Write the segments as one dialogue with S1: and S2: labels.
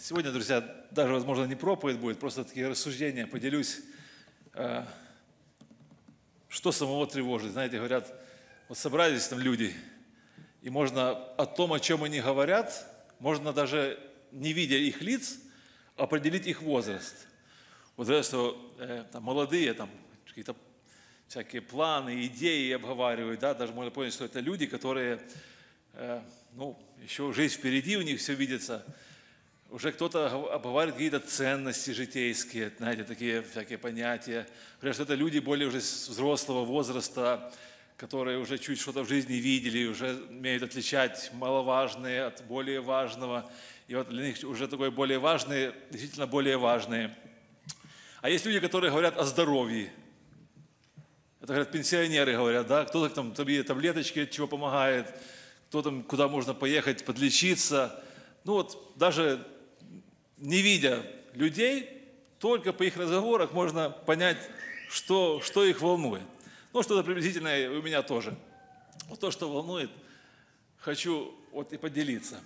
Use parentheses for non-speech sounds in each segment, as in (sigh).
S1: Сегодня, друзья, даже, возможно, не проповедь будет, просто такие рассуждения, поделюсь, э, что самого тревожит. Знаете, говорят, вот собрались там люди, и можно о том, о чем они говорят, можно даже, не видя их лиц, определить их возраст. Вот это, что э, там, молодые, там, какие-то всякие планы, идеи обговаривают, да, даже можно понять, что это люди, которые, э, ну, еще жизнь впереди у них все видится – уже кто-то обговаривает какие-то ценности житейские, знаете, такие всякие понятия. Говорят, что это люди более уже взрослого возраста, которые уже чуть что-то в жизни видели, уже умеют отличать маловажные от более важного. И вот для них уже такое более важное, действительно более важное. А есть люди, которые говорят о здоровье. Это говорят пенсионеры, говорят, да, кто-то там таблеточки, от чего помогает, кто там, куда можно поехать, подлечиться. Ну вот даже не видя людей, только по их разговорах можно понять, что, что их волнует. Ну, что-то приблизительное у меня тоже. Вот то, что волнует, хочу вот и поделиться.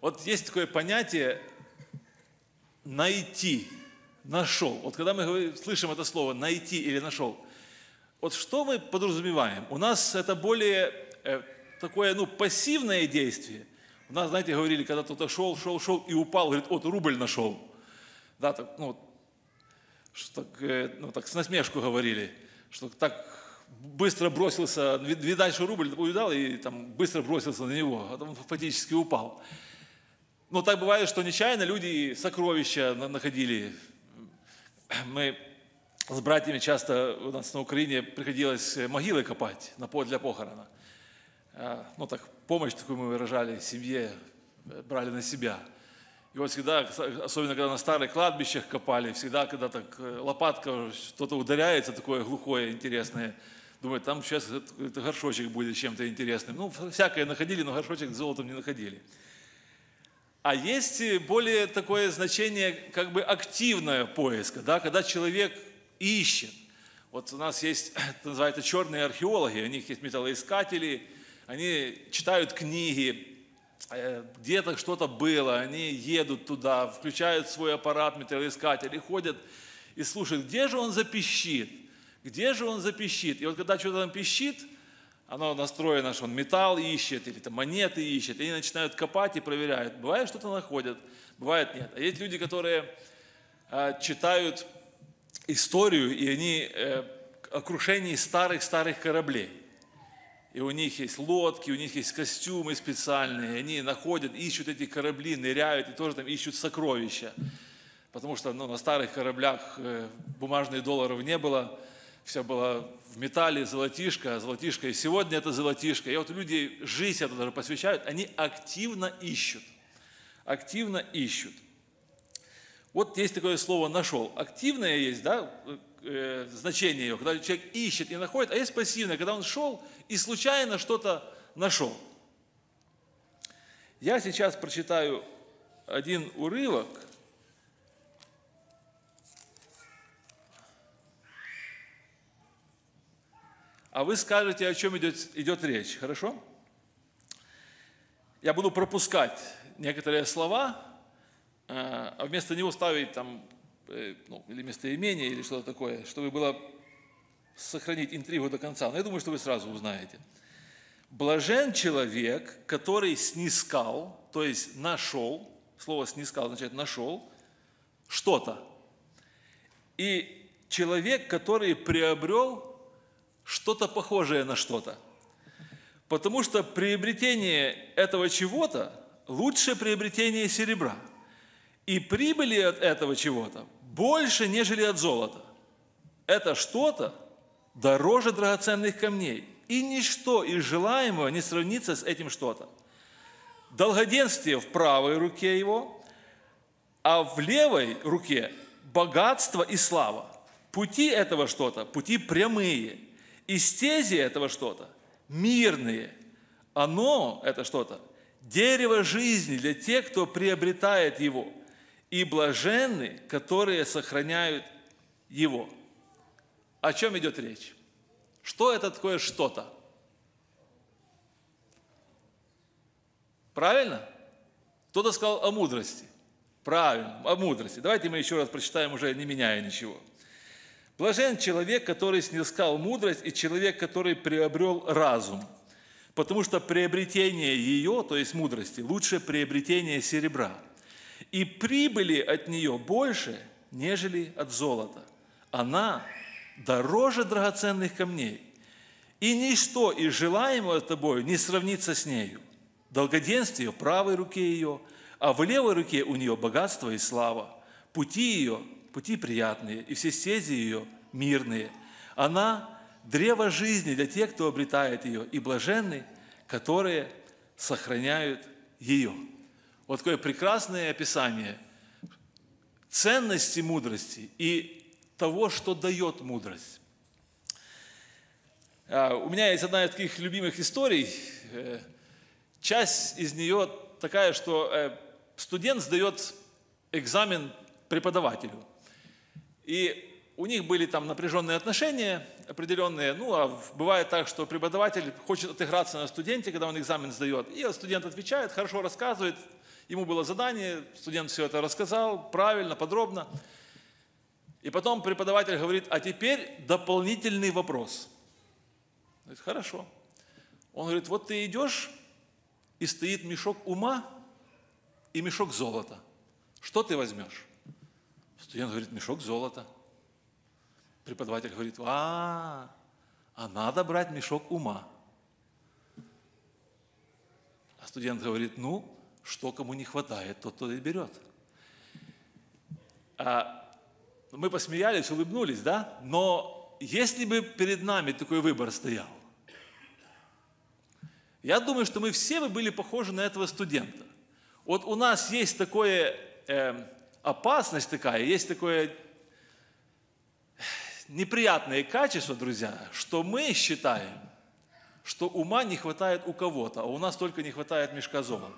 S1: Вот есть такое понятие «найти», «нашел». Вот когда мы слышим это слово «найти» или «нашел», вот что мы подразумеваем? У нас это более э, такое ну, пассивное действие – у нас, знаете, говорили, когда кто-то шел, шел, шел и упал, говорит, вот рубль нашел. Да, так, ну, что э, ну, так с насмешку говорили, что так быстро бросился, видать, что рубль увидал, и там быстро бросился на него, а он фактически упал. Но так бывает, что нечаянно люди сокровища находили. Мы с братьями часто у нас на Украине приходилось могилы копать для похорона. А, ну так, помощь такую мы выражали семье, э, брали на себя. И вот всегда, особенно когда на старых кладбищах копали, всегда, когда так э, лопатка, что-то ударяется такое глухое, интересное, думают, там сейчас это горшочек будет чем-то интересным. Ну, всякое находили, но горшочек с золотом не находили. А есть более такое значение, как бы активное поиска, да, когда человек ищет. Вот у нас есть, (clears throat) это называется черные археологи, у них есть металлоискатели, они читают книги, э, где-то что-то было, они едут туда, включают свой аппарат металлоискатель и ходят и слушают, где же он запищит, где же он запищит. И вот когда что-то там пищит, оно настроено, что он металл ищет или там монеты ищет, и они начинают копать и проверяют. Бывает, что-то находят, бывает нет. А есть люди, которые э, читают историю, и они э, о крушении старых-старых кораблей и у них есть лодки, у них есть костюмы специальные, они находят, ищут эти корабли, ныряют и тоже там ищут сокровища. Потому что ну, на старых кораблях э, бумажных долларов не было, все было в металле, золотишко, золотишко, и сегодня это золотишко. И вот люди жизнь это даже посвящают, они активно ищут, активно ищут. Вот есть такое слово «нашел». Активное есть, да, э, значение его, когда человек ищет и находит, а есть пассивное, когда он шел и случайно что-то нашел. Я сейчас прочитаю один урывок, а вы скажете, о чем идет, идет речь, хорошо? Я буду пропускать некоторые слова, э, а вместо него ставить там Э, ну, или местоимение, или что-то такое, чтобы было сохранить интригу до конца. Но я думаю, что вы сразу узнаете. Блажен человек, который снискал, то есть нашел, слово снискал означает нашел, что-то. И человек, который приобрел что-то похожее на что-то. Потому что приобретение этого чего-то лучше приобретения серебра. И прибыли от этого чего-то больше, нежели от золота. Это что-то дороже драгоценных камней. И ничто из желаемого не сравнится с этим что-то. Долгоденствие в правой руке его, а в левой руке богатство и слава. Пути этого что-то, пути прямые. И стези этого что-то мирные. Оно, это что-то, дерево жизни для тех, кто приобретает его – и блаженны, которые сохраняют его. О чем идет речь? Что это такое что-то? Правильно? Кто-то сказал о мудрости. Правильно, о мудрости. Давайте мы еще раз прочитаем, уже не меняя ничего. Блажен человек, который снискал мудрость, и человек, который приобрел разум. Потому что приобретение ее, то есть мудрости, лучше приобретение серебра. И прибыли от нее больше, нежели от золота. Она дороже драгоценных камней. И ничто из желаемого тобою не сравнится с нею. Долгоденствие в правой руке ее, а в левой руке у нее богатство и слава. Пути ее – пути приятные, и все стези ее – мирные. Она – древо жизни для тех, кто обретает ее, и блаженны, которые сохраняют ее. Вот такое прекрасное описание ценности мудрости и того, что дает мудрость. А, у меня есть одна из таких любимых историй. Э, часть из нее такая, что э, студент сдает экзамен преподавателю. И у них были там напряженные отношения определенные. Ну, а бывает так, что преподаватель хочет отыграться на студенте, когда он экзамен сдает. И студент отвечает, хорошо рассказывает. Ему было задание, студент все это рассказал правильно, подробно. И потом преподаватель говорит, а теперь дополнительный вопрос – Говорит, хорошо. Он говорит, вот ты идешь, и стоит мешок ума и мешок золота. Что ты возьмешь? Студент говорит, мешок золота. Преподаватель говорит, а, а надо брать мешок ума. А студент говорит, ну, что кому не хватает, тот то и берет. А мы посмеялись, улыбнулись, да? Но если бы перед нами такой выбор стоял, я думаю, что мы все бы были похожи на этого студента. Вот у нас есть такое э, опасность такая, есть такое неприятное качество, друзья, что мы считаем, что ума не хватает у кого-то, а у нас только не хватает мешка золота.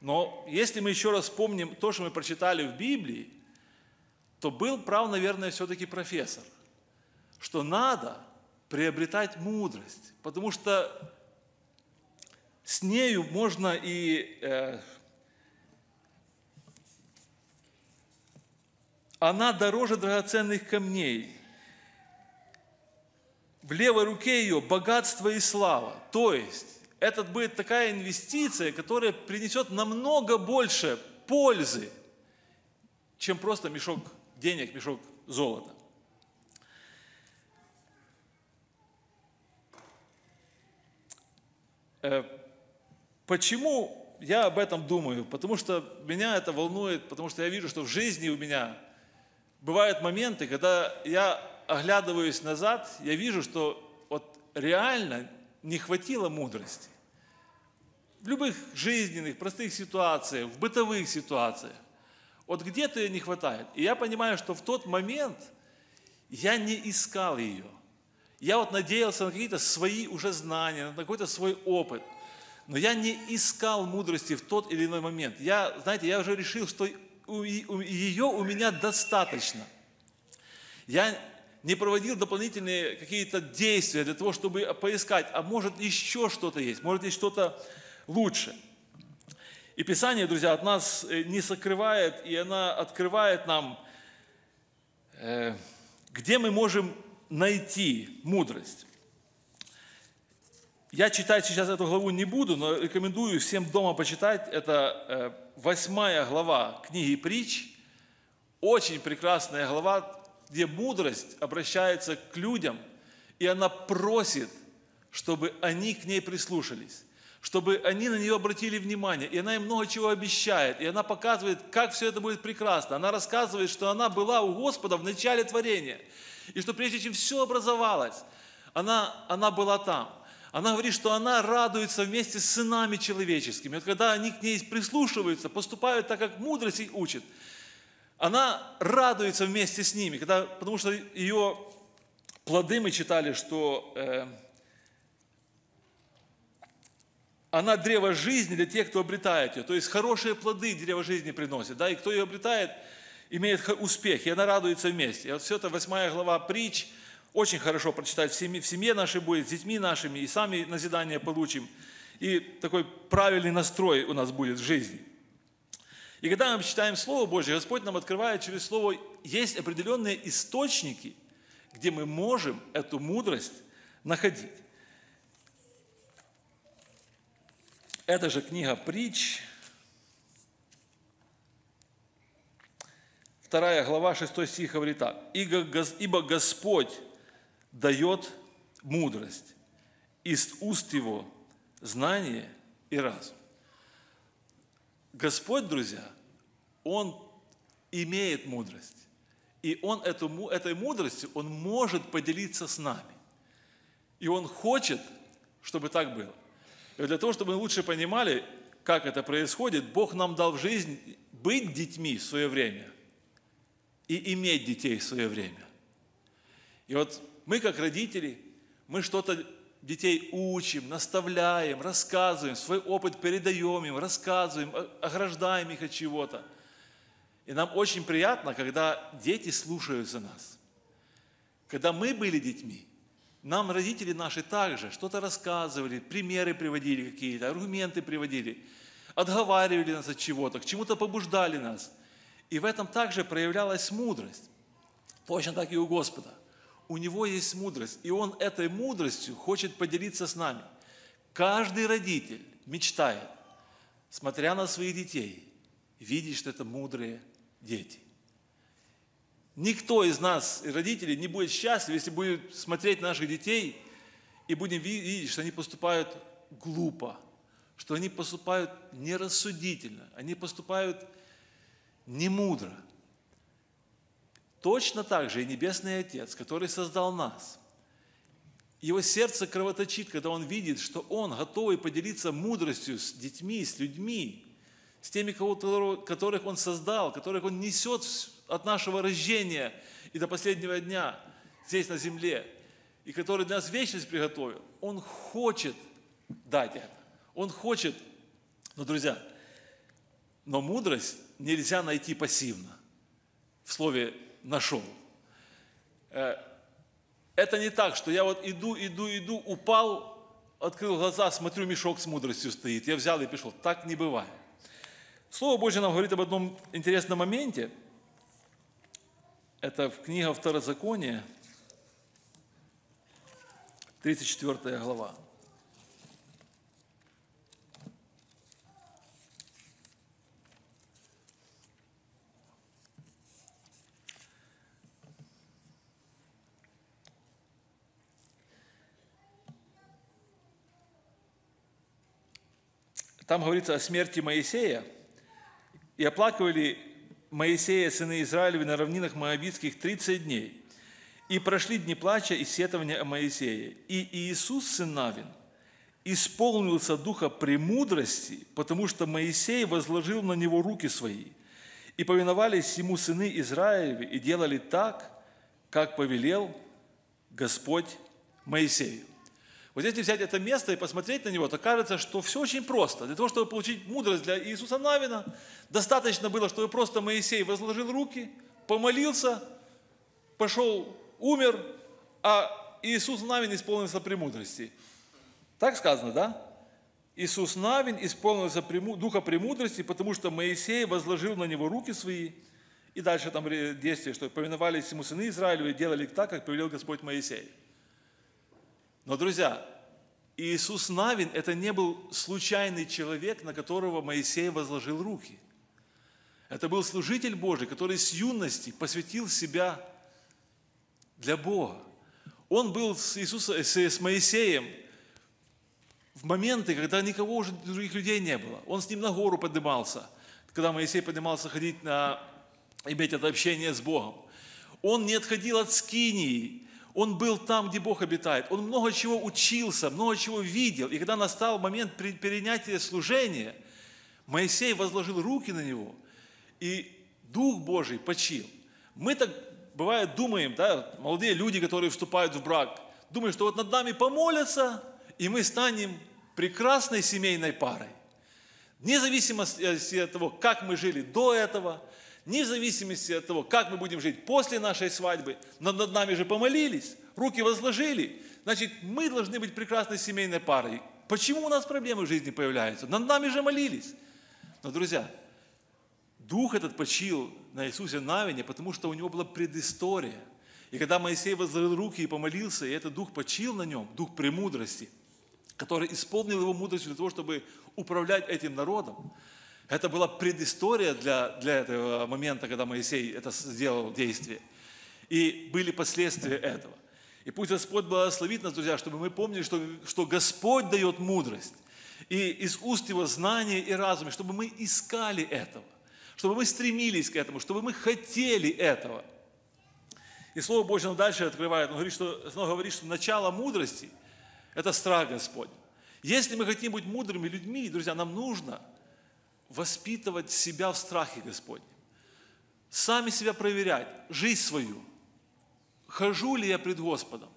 S1: Но если мы еще раз вспомним то, что мы прочитали в Библии, то был прав, наверное, все-таки профессор, что надо приобретать мудрость, потому что с нею можно и э, она дороже драгоценных камней. В левой руке ее богатство и слава. То есть, это будет такая инвестиция, которая принесет намного больше пользы, чем просто мешок денег, мешок золота. Э, почему я об этом думаю? Потому что меня это волнует, потому что я вижу, что в жизни у меня бывают моменты, когда я оглядываюсь назад, я вижу, что вот реально не хватило мудрости. В любых жизненных, простых ситуациях, в бытовых ситуациях. Вот где-то ее не хватает. И я понимаю, что в тот момент я не искал ее – я вот надеялся на какие-то свои уже знания, на какой-то свой опыт. Но я не искал мудрости в тот или иной момент. Я, знаете, я уже решил, что ее у меня достаточно. Я не проводил дополнительные какие-то действия для того, чтобы поискать, а может еще что-то есть, может есть что-то лучше. И Писание, друзья, от нас э, не сокрывает, и она открывает нам, э, где мы можем найти мудрость. Я читать сейчас эту главу не буду, но рекомендую всем дома почитать. Это э, восьмая глава книги «Притч». Очень прекрасная глава, где мудрость обращается к людям, и она просит, чтобы они к ней прислушались чтобы они на нее обратили внимание. И она им много чего обещает. И она показывает, как все это будет прекрасно. Она рассказывает, что она была у Господа в начале творения. И что прежде чем все образовалось, она, она была там. Она говорит, что она радуется вместе с сынами человеческими. Вот когда они к ней прислушиваются, поступают так, как мудрость их учит, она радуется вместе с ними, когда, потому что ее плоды мы читали, что э, она древо жизни для тех, кто обретает ее. То есть хорошие плоды древо жизни приносит. Да? И кто ее обретает – имеет успех, и она радуется вместе. И вот все это восьмая глава притч, очень хорошо прочитать в семье, в семье нашей будет, с детьми нашими, и сами назидание получим. и такой правильный настрой у нас будет в жизни. И когда мы читаем Слово Божье, Господь нам открывает через Слово, есть определенные источники, где мы можем эту мудрость находить. Это же книга притч, вторая глава, 6 стих говорит так. «Ибо Господь дает мудрость, из уст Его знание и разум». Господь, друзья, Он имеет мудрость. И Он эту, этой мудростью, Он может поделиться с нами. И Он хочет, чтобы так было. Для того, чтобы мы лучше понимали, как это происходит, Бог нам дал в жизнь быть детьми в свое время и иметь детей в свое время. И вот мы, как родители, мы что-то детей учим, наставляем, рассказываем, свой опыт передаем им, рассказываем, ограждаем их от чего-то. И нам очень приятно, когда дети слушаются нас. Когда мы были детьми, нам родители наши также что-то рассказывали, примеры приводили какие-то, аргументы приводили, отговаривали нас от чего-то, к чему-то побуждали нас. И в этом также проявлялась мудрость. Точно так и у Господа у него есть мудрость, и он этой мудростью хочет поделиться с нами. Каждый родитель мечтает, смотря на своих детей, видеть, что это мудрые дети. Никто из нас, родителей, не будет счастлив, если будет смотреть на наших детей и будем видеть, что они поступают глупо, что они поступают нерассудительно, они поступают немудро – Точно так же и Небесный Отец, который создал нас, его сердце кровоточит, когда он видит, что он готовый поделиться мудростью с детьми, с людьми, с теми, которых он создал, которых он несет от нашего рождения и до последнего дня здесь на земле, и который для нас вечность приготовил. Он хочет дать это. Он хочет, но, друзья, но мудрость нельзя найти пассивно. В слове нашел. Э, это не так, что я вот иду, иду, иду, упал, открыл глаза, смотрю, мешок с мудростью стоит. Я взял и пришел. Так не бывает. Слово Божье нам говорит об одном интересном моменте. Это книга Второзакония, 34 глава. Там говорится о смерти Моисея. И оплакивали Моисея, сыны Израилева, на равнинах Моабитских 30 дней. И прошли дни плача и сетования о Моисее. И Иисус, сын Навин, исполнился духа премудрости, потому что Моисей возложил на него руки свои. И повиновались ему сыны Израилевы и делали так, как повелел Господь Моисею. Вот если взять это место и посмотреть на него, то кажется, что все очень просто. Для того, чтобы получить мудрость для Иисуса Навина, достаточно было, чтобы просто Моисей возложил руки, помолился, пошел, умер, а Иисус Навин исполнился премудрости. Так сказано, да? Иисус Навин исполнился духа премудрости, потому что Моисей возложил на него руки свои, и дальше там действия, что повиновались ему сыны Израилевы и делали так, как повелел Господь Моисей. Но, друзья, Иисус Навин – это не был случайный человек, на которого Моисей возложил руки. Это был служитель Божий, который с юности посвятил себя для Бога. Он был с, Иисусом, с Моисеем в моменты, когда никого уже других людей не было. Он с ним на гору поднимался, когда Моисей поднимался ходить на, иметь это общение с Богом. Он не отходил от скинии, он был там, где Бог обитает. Он много чего учился, много чего видел. И когда настал момент перенятия служения, Моисей возложил руки на него, и Дух Божий почил. Мы так, бывает, думаем, да, молодые люди, которые вступают в брак, думают, что вот над нами помолятся, и мы станем прекрасной семейной парой. Вне зависимости от того, как мы жили до этого, вне зависимости от того, как мы будем жить после нашей свадьбы, но над нами же помолились, руки возложили, значит, мы должны быть прекрасной семейной парой. Почему у нас проблемы в жизни появляются? Над нами же молились. Но, друзья, Дух этот почил на Иисусе Навине, потому что у него была предыстория. И когда Моисей возложил руки и помолился, и этот Дух почил на нем, Дух премудрости, который исполнил его мудростью для того, чтобы управлять этим народом, это была предыстория для, для этого момента, когда Моисей это сделал действие. И были последствия этого. И пусть Господь благословит нас, друзья, чтобы мы помнили, что, что Господь дает мудрость. И из уст Его знания и разума, чтобы мы искали этого чтобы мы стремились к этому, чтобы мы хотели этого. И Слово Божье нам дальше открывает, он говорит, что, он говорит, что начало мудрости – это страх Господь. Если мы хотим быть мудрыми людьми, друзья, нам нужно воспитывать себя в страхе Господнем. Сами себя проверять, жизнь свою. Хожу ли я пред Господом?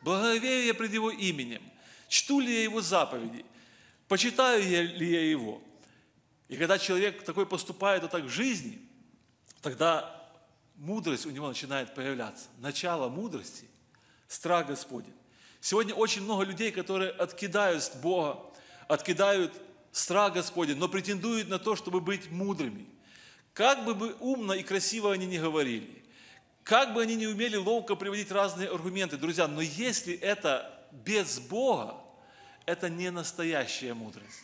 S1: Благовею я пред Его именем? Чту ли я Его заповеди? Почитаю ли я Его? И когда человек такой поступает вот так в жизни, тогда мудрость у него начинает появляться. Начало мудрости – страх Господень. Сегодня очень много людей, которые откидают Бога, откидают страх Господень, но претендуют на то, чтобы быть мудрыми. Как бы, бы умно и красиво они ни говорили, как бы они не умели ловко приводить разные аргументы, друзья, но если это без Бога, это не настоящая мудрость.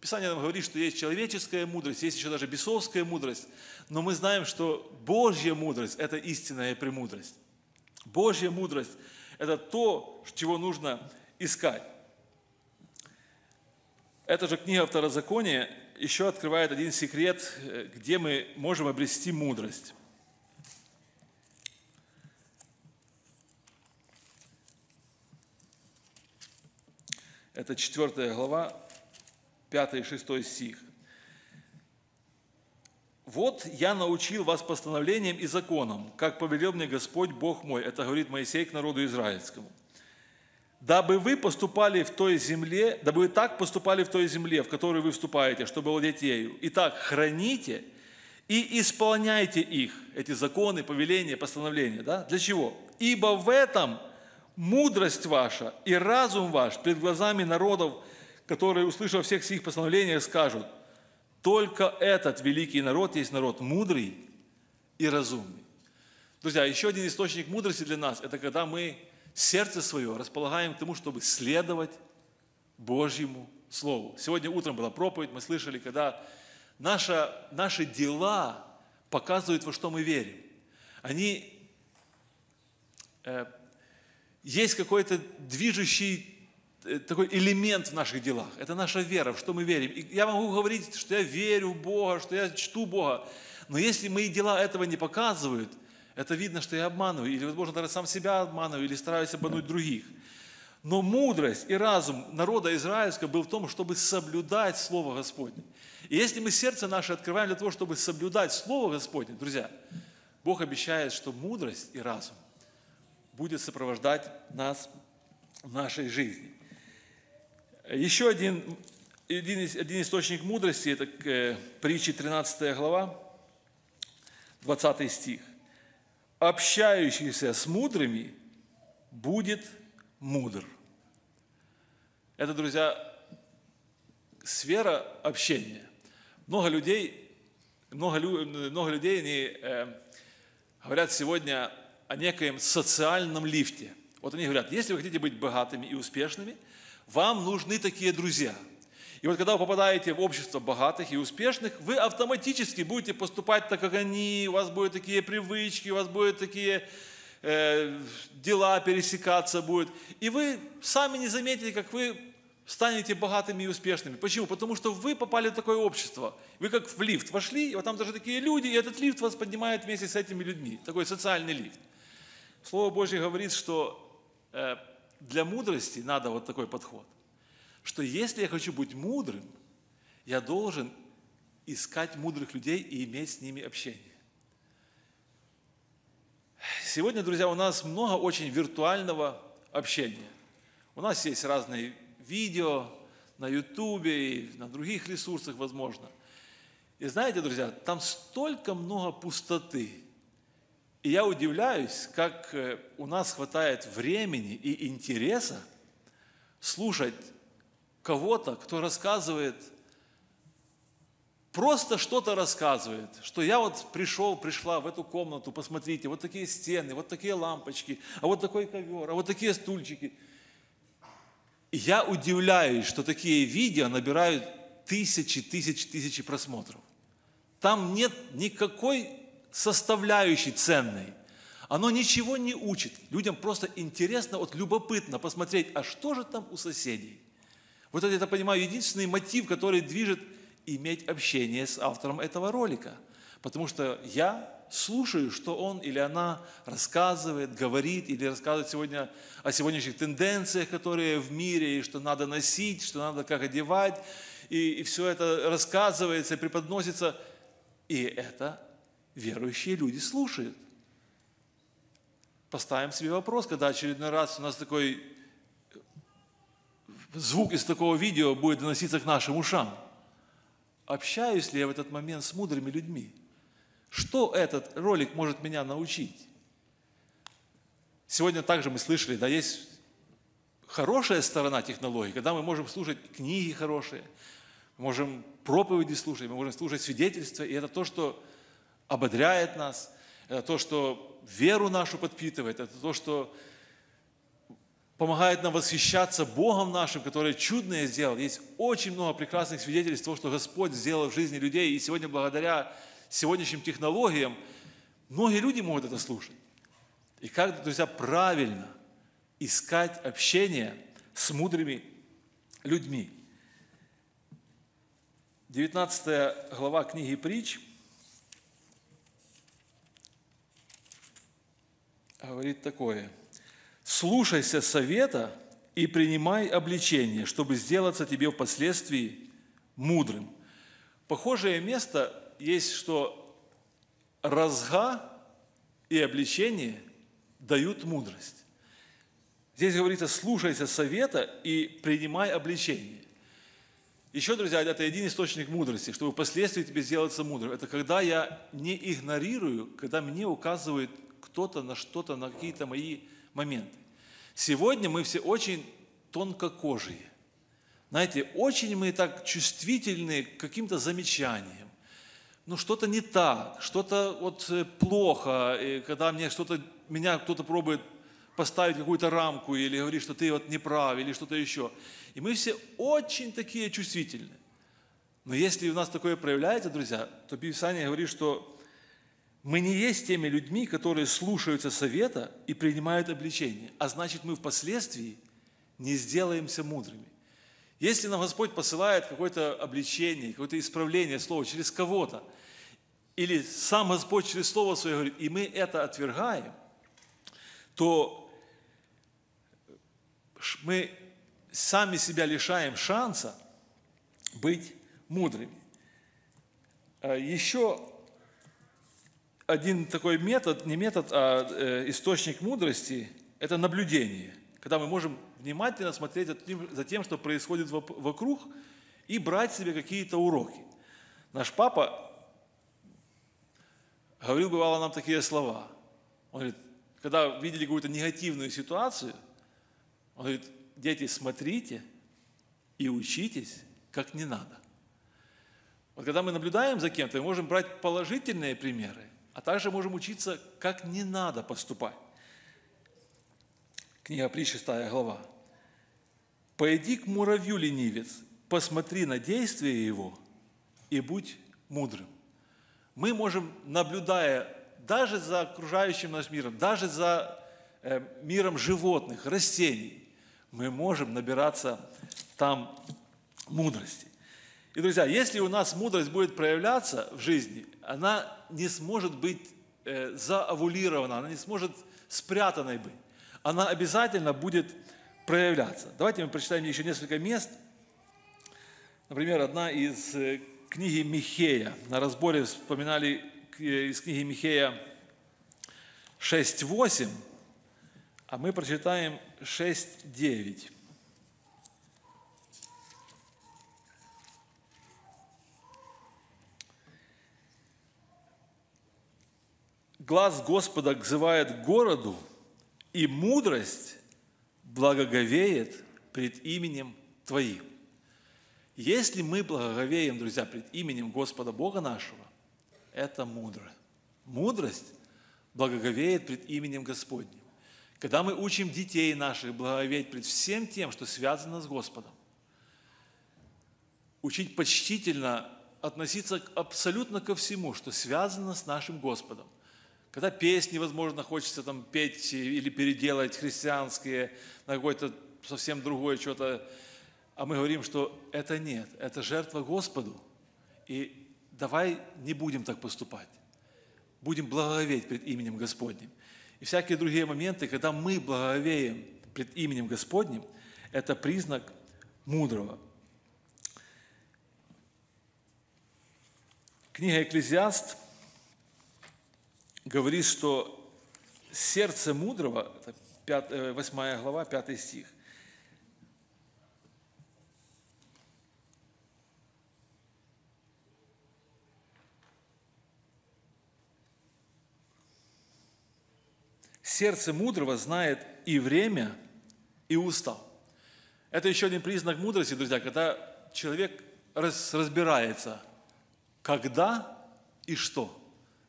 S1: Писание нам говорит, что есть человеческая мудрость, есть еще даже бесовская мудрость, но мы знаем, что Божья мудрость – это истинная премудрость. Божья мудрость – это то, чего нужно искать. Эта же книга Второзакония еще открывает один секрет, где мы можем обрести мудрость. Это четвертая глава, 5 и 6 стих. «Вот я научил вас постановлениям и законам, как повелел мне Господь Бог мой». Это говорит Моисей к народу израильскому. «Дабы вы поступали в той земле, дабы вы так поступали в той земле, в которую вы вступаете, чтобы владеть ею. Итак, храните и исполняйте их, эти законы, повеления, постановления. Да? Для чего? Ибо в этом мудрость ваша и разум ваш пред глазами народов – которые, услышав всех сих постановлениях, скажут, только этот великий народ есть народ мудрый и разумный. Друзья, еще один источник мудрости для нас – это когда мы сердце свое располагаем к тому, чтобы следовать Божьему Слову. Сегодня утром была проповедь, мы слышали, когда наша, наши дела показывают, во что мы верим. Они э, есть какой-то движущий Э, такой элемент в наших делах. Это наша вера, в что мы верим. И я могу говорить, что я верю в Бога, что я чту Бога. Но если мои дела этого не показывают, это видно, что я обманываю. Или, возможно, даже сам себя обманываю, или стараюсь обмануть других. Но мудрость и разум народа израильского был в том, чтобы соблюдать Слово Господне. И если мы сердце наше открываем для того, чтобы соблюдать Слово Господне, друзья, Бог обещает, что мудрость и разум будет сопровождать нас в нашей жизни. Еще один, один, один источник мудрости, это э, притчи 13 глава, 20 стих. «Общающийся с мудрыми будет мудр». Это, друзья, сфера общения. Много людей, много, много людей они, э, говорят сегодня о некоем социальном лифте. Вот они говорят, если вы хотите быть богатыми и успешными – вам нужны такие друзья. И вот когда вы попадаете в общество богатых и успешных, вы автоматически будете поступать так, как они, у вас будут такие привычки, у вас будут такие э, дела пересекаться будут. И вы сами не заметите, как вы станете богатыми и успешными. Почему? Потому что вы попали в такое общество. Вы как в лифт вошли, и вот там даже такие люди, и этот лифт вас поднимает вместе с этими людьми. Такой социальный лифт. Слово Божье говорит, что э, для мудрости надо вот такой подход, что если я хочу быть мудрым, я должен искать мудрых людей и иметь с ними общение. Сегодня, друзья, у нас много очень виртуального общения. У нас есть разные видео на Ютубе и на других ресурсах, возможно. И знаете, друзья, там столько много пустоты – и я удивляюсь, как э, у нас хватает времени и интереса слушать кого-то, кто рассказывает, просто что-то рассказывает, что я вот пришел, пришла в эту комнату, посмотрите, вот такие стены, вот такие лампочки, а вот такой ковер, а вот такие стульчики. Я удивляюсь, что такие видео набирают тысячи, тысячи, тысячи просмотров. Там нет никакой составляющей ценной. Оно ничего не учит. Людям просто интересно, вот любопытно посмотреть, а что же там у соседей. Вот это, я понимаю, единственный мотив, который движет иметь общение с автором этого ролика. Потому что я слушаю, что он или она рассказывает, говорит, или рассказывает сегодня о сегодняшних тенденциях, которые в мире, и что надо носить, что надо как одевать, и, и все это рассказывается и преподносится. И это верующие люди слушают. Поставим себе вопрос, когда очередной раз у нас такой звук из такого видео будет доноситься к нашим ушам – общаюсь ли я в этот момент с мудрыми людьми? Что этот ролик может меня научить? Сегодня также мы слышали, да, есть хорошая сторона технологий, когда мы можем слушать книги хорошие, можем проповеди слушать, мы можем слушать свидетельства, и это то, что ободряет нас, это то, что веру нашу подпитывает, это то, что помогает нам восхищаться Богом нашим, который чудное сделал. Есть очень много прекрасных свидетельств того, что Господь сделал в жизни людей. И сегодня благодаря сегодняшним технологиям многие люди могут это слушать. И как, друзья, правильно искать общение с мудрыми людьми. 19 глава книги «Притч» говорит такое – слушайся совета и принимай обличение, чтобы сделаться тебе впоследствии мудрым. Похожее место есть, что разга и обличение дают мудрость. Здесь говорится, слушайся совета и принимай обличение. Еще, друзья, это один источник мудрости, чтобы впоследствии тебе сделаться мудрым. Это когда я не игнорирую, когда мне указывает кто-то на что-то, на какие-то мои моменты. Сегодня мы все очень тонкокожие. Знаете, очень мы так чувствительны к каким-то замечаниям. Ну, что-то не так, что-то вот э, плохо, и когда мне что-то, меня кто-то пробует поставить какую-то рамку или говорит, что ты вот не прав, или что-то еще. И мы все очень такие чувствительны. Но если у нас такое проявляется, друзья, то Писание говорит, что мы не есть теми людьми, которые слушаются совета и принимают обличение, а значит, мы впоследствии не сделаемся мудрыми. Если нам Господь посылает какое-то обличение, какое-то исправление слова через кого-то, или сам Господь через Слово Свое говорит, и мы это отвергаем, то мы сами себя лишаем шанса быть мудрыми. А Еще один такой метод, не метод, а э, источник мудрости – это наблюдение. Когда мы можем внимательно смотреть за тем, что происходит вокруг, и брать себе какие-то уроки. Наш папа говорил, бывало, нам такие слова. Он говорит, когда видели какую-то негативную ситуацию, он говорит, дети, смотрите и учитесь, как не надо. Вот когда мы наблюдаем за кем-то, мы можем брать положительные примеры, а также можем учиться, как не надо поступать. Книга При, 6 глава. «Пойди к муравью, ленивец, посмотри на действие его и будь мудрым». Мы можем, наблюдая даже за окружающим нас миром, даже за э, миром животных, растений, мы можем набираться там мудрости. И, друзья, если у нас мудрость будет проявляться в жизни, она не сможет быть э, заавулирована, она не сможет спрятанной быть. Она обязательно будет проявляться. Давайте мы прочитаем еще несколько мест. Например, одна из э, книги Михея. На разборе вспоминали э, из книги Михея 6.8, а мы прочитаем 6.9. глаз Господа взывает к городу, и мудрость благоговеет пред именем Твоим. Если мы благоговеем, друзья, пред именем Господа Бога нашего, это мудро. Мудрость благоговеет пред именем Господним. Когда мы учим детей наших благоговеть пред всем тем, что связано с Господом, учить почтительно относиться абсолютно ко всему, что связано с нашим Господом. Когда песни, возможно, хочется там петь или переделать христианские на какое-то совсем другое что-то, а мы говорим, что это нет, это жертва Господу. И давай не будем так поступать. Будем благоговеть пред именем Господним. И всякие другие моменты, когда мы благоговеем пред именем Господним, это признак мудрого – Книга «Экклезиаст» говорит, что сердце мудрого, это 8 э, глава, 5 стих, Сердце мудрого знает и время, и устал. Это еще один признак мудрости, друзья, когда человек разбирается – когда и что.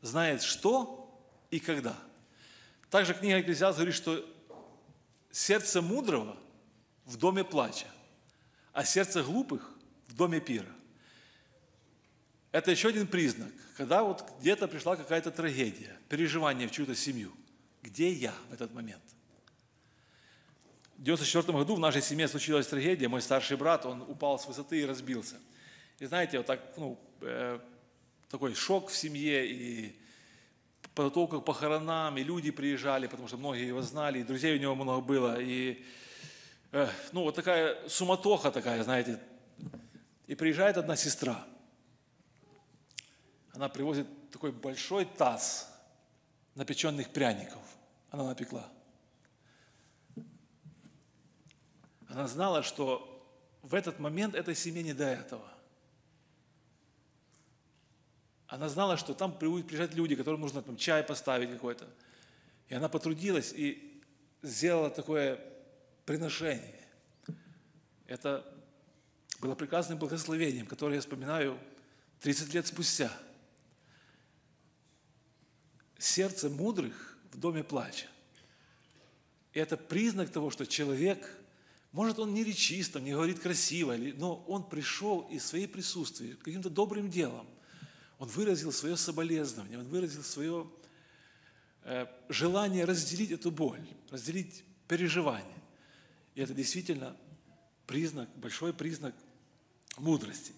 S1: Знает, что и когда. Также книга Экклезиаст говорит, что сердце мудрого в доме плача, а сердце глупых в доме пира. Это еще один признак, когда вот где-то пришла какая-то трагедия, переживание в чью-то семью. Где я в этот момент? В 1994 году в нашей семье случилась трагедия. Мой старший брат, он упал с высоты и разбился. И знаете, вот так, ну, э, такой шок в семье, и подготовка к похоронам, и люди приезжали, потому что многие его знали, и друзей у него много было, и э, ну, вот такая суматоха такая, знаете. И приезжает одна сестра, она привозит такой большой таз напеченных пряников, она напекла. Она знала, что в этот момент этой семье не до этого – она знала, что там будут приезжать люди, которым нужно там, чай поставить какой-то. И она потрудилась и сделала такое приношение. Это было прекрасным благословением, которое я вспоминаю 30 лет спустя. Сердце мудрых в доме плача. И это признак того, что человек, может, он не речистом, не говорит красиво, но он пришел из своей присутствия каким-то добрым делом – он выразил свое соболезнование, он выразил свое э, желание разделить эту боль, разделить переживание. И это действительно признак, большой признак мудрости.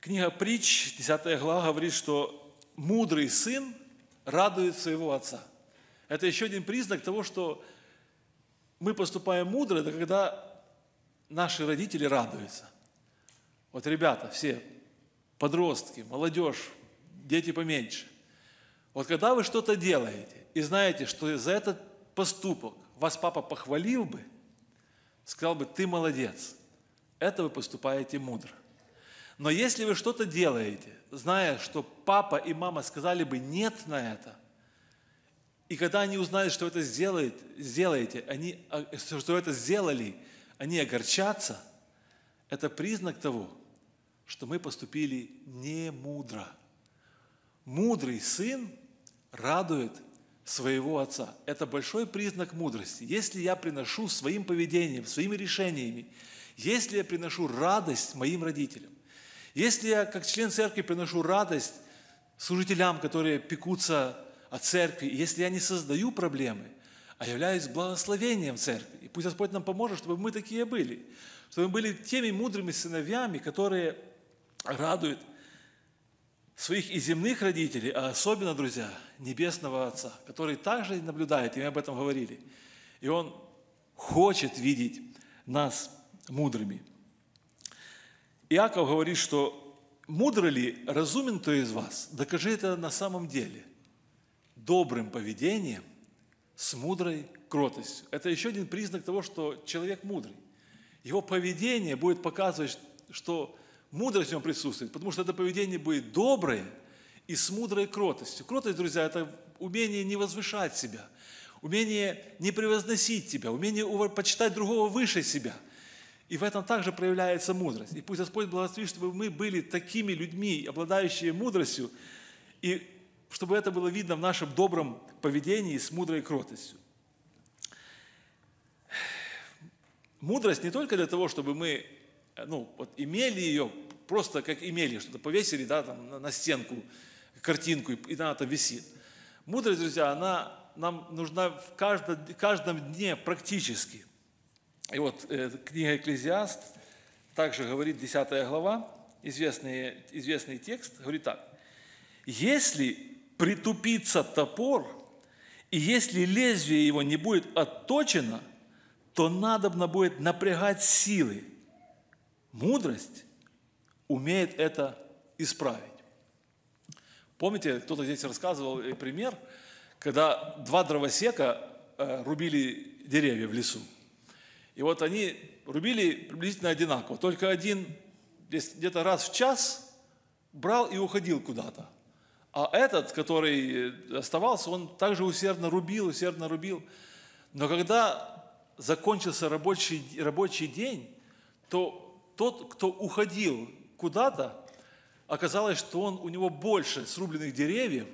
S1: Книга Притч, 10 глава, говорит, что мудрый сын радует своего отца. Это еще один признак того, что мы поступаем мудро, это когда наши родители радуются. Вот ребята все подростки, молодежь, дети поменьше. Вот когда вы что-то делаете и знаете, что за этот поступок вас папа похвалил бы, сказал бы, ты молодец, это вы поступаете мудро. Но если вы что-то делаете, зная, что папа и мама сказали бы нет на это, и когда они узнают, что это сделает, сделаете, они, а, что это сделали, они огорчатся, это признак того, что мы поступили не мудро. Мудрый сын радует своего отца. Это большой признак мудрости. Если я приношу своим поведением, своими решениями, если я приношу радость моим родителям, если я как член церкви приношу радость служителям, которые пекутся о церкви, если я не создаю проблемы, а являюсь благословением церкви, и пусть Господь нам поможет, чтобы мы такие были, чтобы мы были теми мудрыми сыновьями, которые радует своих и земных родителей, а особенно, друзья, Небесного Отца, который также наблюдает, и мы об этом говорили. И Он хочет видеть нас мудрыми. Иаков говорит, что мудро ли, разумен кто из вас? Докажи это на самом деле добрым поведением с мудрой кротостью. Это еще один признак того, что человек мудрый. Его поведение будет показывать, что Мудрость в нем присутствует, потому что это поведение будет доброе и с мудрой кротостью. Кротость, друзья, это умение не возвышать себя, умение не превозносить тебя, умение почитать другого выше себя. И в этом также проявляется мудрость. И пусть Господь благословит, чтобы мы были такими людьми, обладающими мудростью, и чтобы это было видно в нашем добром поведении с мудрой кротостью. Мудрость не только для того, чтобы мы ну, вот имели ее, просто как имели, что-то повесили да, там, на, стенку, картинку, и она там висит. Мудрость, друзья, она нам нужна в каждом, каждом дне практически. И вот э, книга «Экклезиаст» также говорит, 10 глава, известный, известный текст, говорит так. «Если притупится топор, и если лезвие его не будет отточено, то надобно будет напрягать силы. Мудрость умеет это исправить. Помните, кто-то здесь рассказывал пример, когда два дровосека э, рубили деревья в лесу. И вот они рубили приблизительно одинаково, только один где-то раз в час брал и уходил куда-то. А этот, который оставался, он также усердно рубил, усердно рубил. Но когда закончился рабочий, рабочий день, то тот, кто уходил куда-то, оказалось, что он, у него больше срубленных деревьев,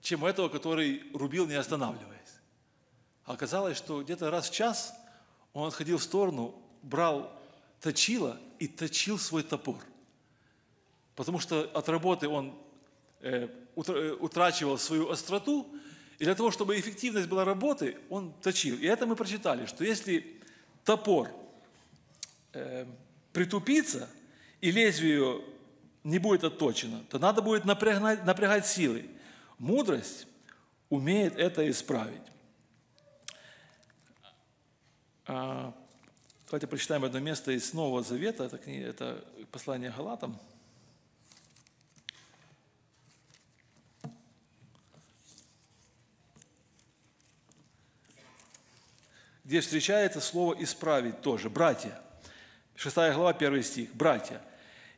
S1: чем у этого, который рубил, не останавливаясь. А оказалось, что где-то раз в час он отходил в сторону, брал точило и точил свой топор. Потому что от работы он э, э, утрачивал свою остроту, и для того, чтобы эффективность была работы, он точил. И это мы прочитали, что если топор э, притупится, и лезвие не будет отточено, то надо будет напрягать, напрягать силы. Мудрость умеет это исправить. А, давайте прочитаем одно место из Нового Завета, это, книга, это послание Галатам. где встречается слово «исправить» тоже. Братья, 6 глава, 1 стих. Братья,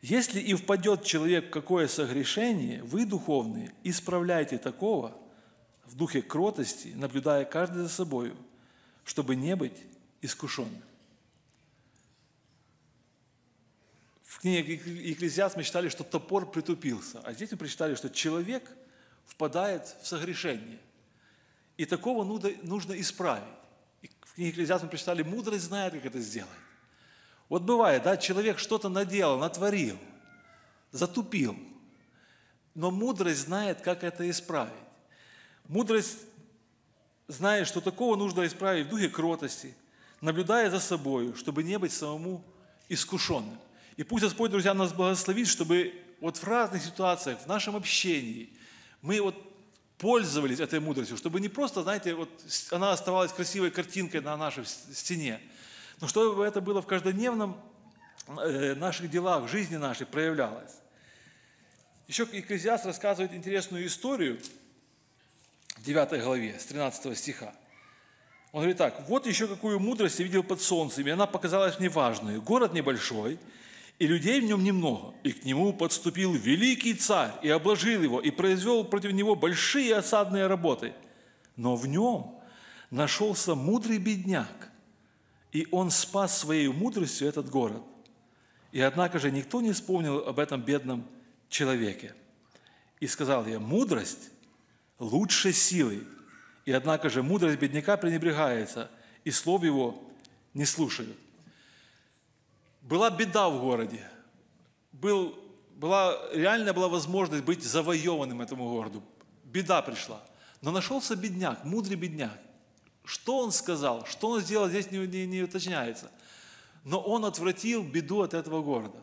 S1: если и впадет человек в какое согрешение, вы, духовные, исправляйте такого в духе кротости, наблюдая каждый за собою, чтобы не быть искушенным. В книге Екклезиаст мы читали, что топор притупился, а здесь мы прочитали, что человек впадает в согрешение. И такого нужно исправить. И в книге Екклезиаст мы прочитали, мудрость знает, как это сделать. Вот бывает, да, человек что-то наделал, натворил, затупил, но мудрость знает, как это исправить. Мудрость знает, что такого нужно исправить в духе кротости, наблюдая за собой, чтобы не быть самому искушенным. И пусть Господь, друзья, нас благословит, чтобы вот в разных ситуациях, в нашем общении, мы вот пользовались этой мудростью, чтобы не просто, знаете, вот она оставалась красивой картинкой на нашей стене, но чтобы это было в каждодневном э, наших делах, в жизни нашей проявлялось. Еще Екклезиаст рассказывает интересную историю в 9 главе, с 13 стиха. Он говорит так, вот еще какую мудрость я видел под солнцем, и она показалась мне важной. Город небольшой, и людей в нем немного. И к нему подступил великий царь, и обложил его, и произвел против него большие осадные работы. Но в нем нашелся мудрый бедняк, и он спас своей мудростью этот город. И однако же никто не вспомнил об этом бедном человеке. И сказал я, мудрость лучше силы. И однако же мудрость бедняка пренебрегается, и слов его не слушают. Была беда в городе. Был, была, реально была возможность быть завоеванным этому городу. Беда пришла. Но нашелся бедняк, мудрый бедняк. Что он сказал, что он сделал, здесь не, не, не уточняется. Но он отвратил беду от этого города.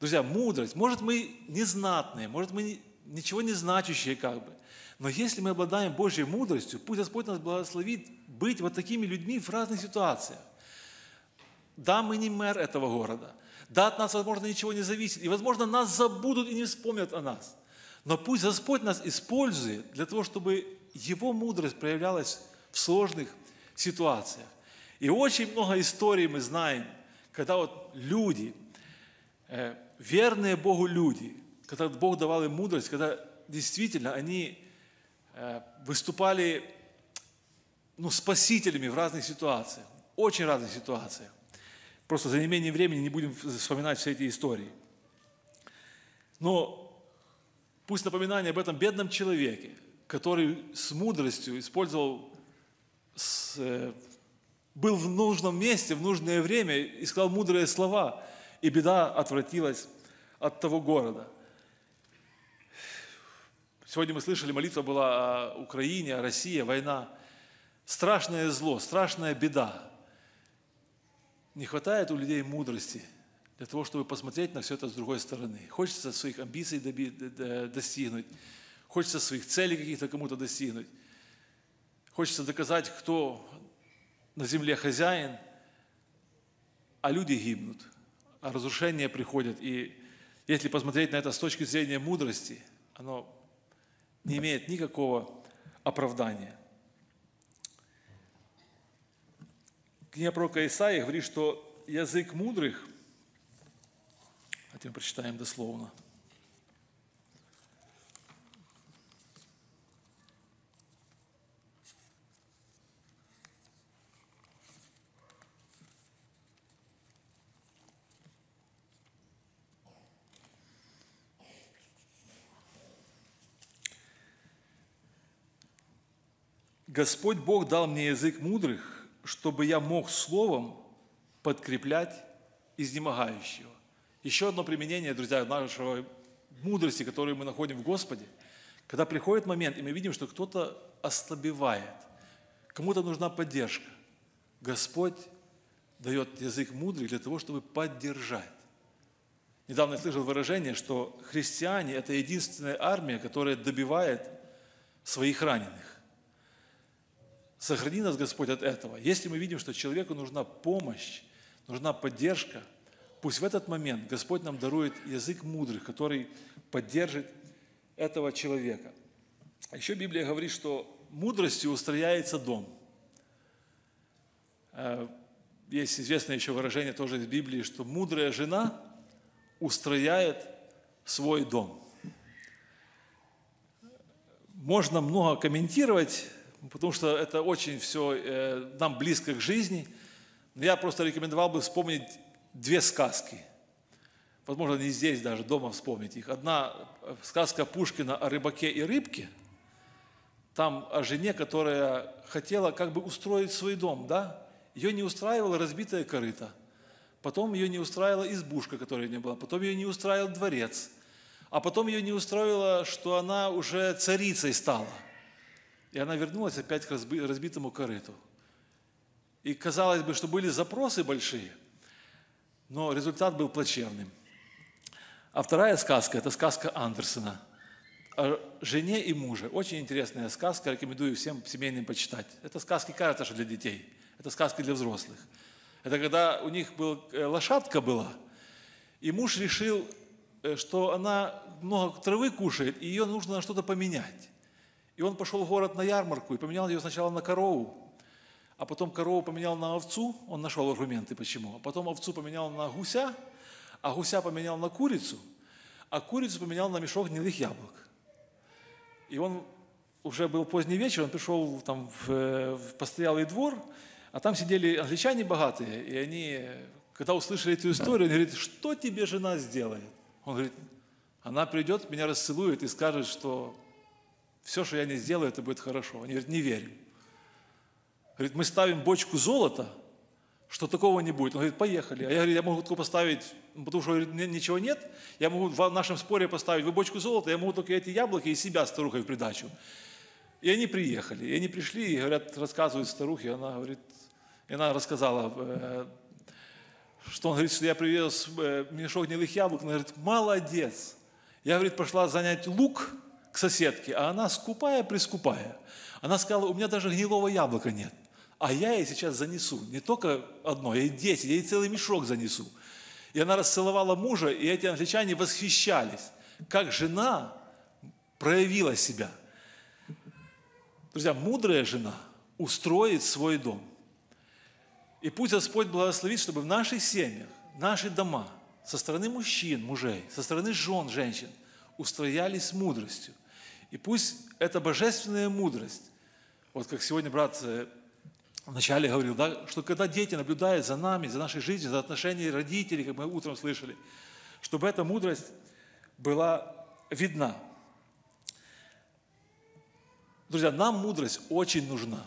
S1: Друзья, мудрость, может мы незнатные, может мы ничего не значащие как бы, но если мы обладаем Божьей мудростью, пусть Господь нас благословит быть вот такими людьми в разных ситуациях. Да, мы не мэр этого города. Да, от нас, возможно, ничего не зависит. И, возможно, нас забудут и не вспомнят о нас. Но пусть Господь нас использует для того, чтобы Его мудрость проявлялась в сложных ситуациях. И очень много историй мы знаем, когда вот люди, э, верные Богу люди, когда Бог давал им мудрость, когда действительно они э, выступали ну, спасителями в разных ситуациях, очень разных ситуациях. Просто за неимением времени не будем вспоминать все эти истории. Но пусть напоминание об этом бедном человеке, который с мудростью использовал, э, был в нужном месте, в нужное время и сказал мудрые слова, и беда отвратилась от того города. Сегодня мы слышали, молитва была о Украине, о России, война. Страшное зло, страшная беда. Не хватает у людей мудрости для того, чтобы посмотреть на все это с другой стороны. Хочется своих амбиций достигнуть, хочется своих целей каких-то кому-то достигнуть. Хочется доказать, кто на земле хозяин, а люди гибнут, а разрушения приходят. И если посмотреть на это с точки зрения мудрости, оно не имеет никакого оправдания. Книга пророка Исаия говорит, что язык мудрых, мы прочитаем дословно, Господь Бог дал мне язык мудрых, чтобы я мог словом подкреплять изнемогающего. Еще одно применение, друзья, нашего мудрости, которую мы находим в Господе, когда приходит момент, и мы видим, что кто-то ослабевает, кому-то нужна поддержка. Господь дает язык мудрый для того, чтобы поддержать. Недавно я слышал выражение, что христиане – это единственная армия, которая добивает своих раненых. Сохрани нас, Господь, от этого. Если мы видим, что человеку нужна помощь, нужна поддержка, пусть в этот момент Господь нам дарует язык мудрых, который поддержит этого человека. А еще Библия говорит, что мудростью устрояется дом. Э, есть известное еще выражение тоже из Библии, что мудрая жена устрояет свой дом. Можно много комментировать потому что это очень все э, нам близко к жизни. Я просто рекомендовал бы вспомнить две сказки. Возможно, не здесь даже, дома вспомнить их. Одна э, сказка Пушкина о рыбаке и рыбке. Там о жене, которая хотела как бы устроить свой дом, да? Ее не устраивала разбитая корыта. Потом ее не устраивала избушка, которая не была. Потом ее не устраивал дворец. А потом ее не устроило, что она уже царицей стала – и она вернулась опять к разбитому корыту. И казалось бы, что были запросы большие, но результат был плачевным. А вторая сказка – это сказка Андерсона о жене и муже. Очень интересная сказка, рекомендую всем семейным почитать. Это сказки, кажется, что для детей. Это сказки для взрослых. Это когда у них был, э, лошадка была, и муж решил, э, что она много травы кушает, и ее нужно на что-то поменять. И он пошел в город на ярмарку и поменял ее сначала на корову, а потом корову поменял на овцу, он нашел аргументы почему, а потом овцу поменял на гуся, а гуся поменял на курицу, а курицу поменял на мешок гнилых яблок. И он уже был поздний вечер, он пришел там в, в постоялый двор, а там сидели англичане богатые, и они, когда услышали эту историю, они говорят, что тебе жена сделает? Он говорит, она придет, меня расцелует и скажет, что все, что я не сделаю, это будет хорошо. Они говорят, не верим. Говорит, мы ставим бочку золота, что такого не будет. Он говорит, поехали. А я говорю, я могу только поставить, потому что говорит, ничего нет, я могу в нашем споре поставить вы бочку золота, я могу только эти яблоки и себя старухой в придачу. И они приехали. И они пришли и говорят, рассказывают старухе, она говорит, и она рассказала, э, что он говорит, что я привез э, мешок гнилых яблок. Она говорит, молодец. Я, говорит, пошла занять лук, к соседке, а она скупая-прискупая. Она сказала, у меня даже гнилого яблока нет. А я ей сейчас занесу. Не только одно, я ей 10, я ей целый мешок занесу. И она расцеловала мужа, и эти англичане восхищались, как жена проявила себя. Друзья, мудрая жена устроит свой дом. И пусть Господь благословит, чтобы в наших семьях, наши дома, со стороны мужчин, мужей, со стороны жен, женщин – устроялись мудростью. И пусть эта божественная мудрость, вот как сегодня брат э, вначале говорил, да, что когда дети наблюдают за нами, за нашей жизнью, за отношениями родителей, как мы утром слышали, чтобы эта мудрость была видна. Друзья, нам мудрость очень нужна.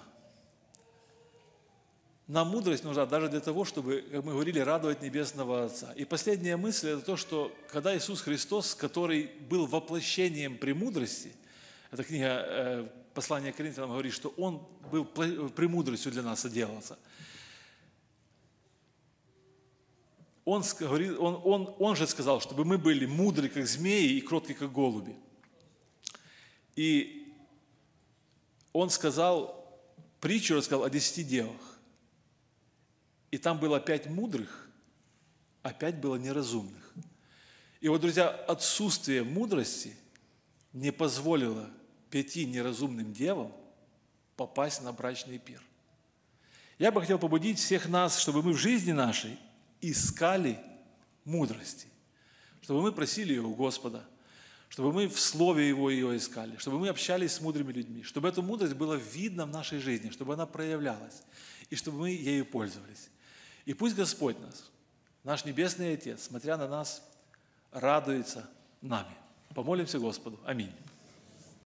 S1: Нам мудрость нужна даже для того, чтобы, как мы говорили, радовать Небесного Отца. И последняя мысль – это то, что когда Иисус Христос, который был воплощением премудрости, эта книга э, послание к Коринфянам говорит, что Он был премудростью для нас соделался. Он, говорит, он, он, он же сказал, чтобы мы были мудры, как змеи, и кротки, как голуби. И он сказал, притчу рассказал о десяти девах. И там было пять мудрых, а пять было неразумных. И вот, друзья, отсутствие мудрости не позволило пяти неразумным девам попасть на брачный пир. Я бы хотел побудить всех нас, чтобы мы в жизни нашей искали мудрости, чтобы мы просили ее у Господа, чтобы мы в Слове Его ее искали, чтобы мы общались с мудрыми людьми, чтобы эта мудрость была видна в нашей жизни, чтобы она проявлялась, и чтобы мы ею пользовались. И пусть Господь нас, наш Небесный Отец, смотря на нас, радуется нами. Помолимся Господу. Аминь.